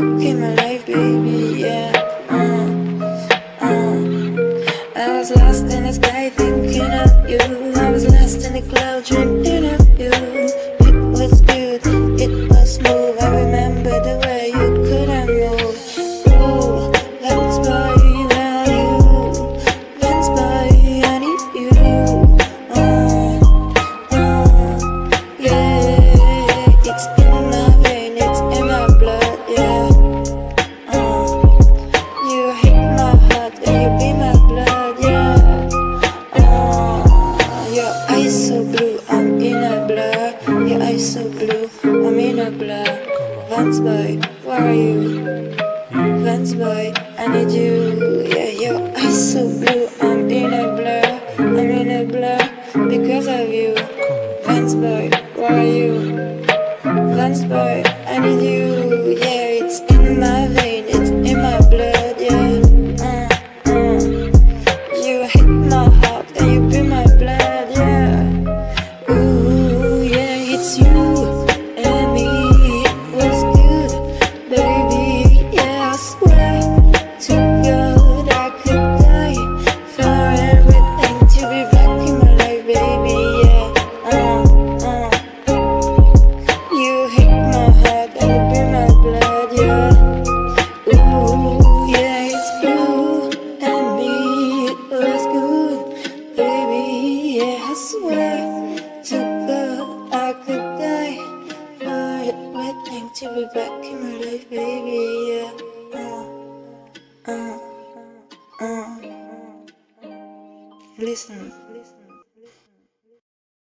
I became life, baby, yeah. Uh, uh. I was lost in the sky thinking of you. I was lost in the cloud, drinking of Vans Boy, where are you? Vans Boy, I need you. Yeah, your eyes so blue. I'm in a blur, I'm in a blur because of you. Vans Boy, where are you? Vans Boy, I need you. to be back in my life, baby, yeah. Uh, uh, uh. uh. Listen.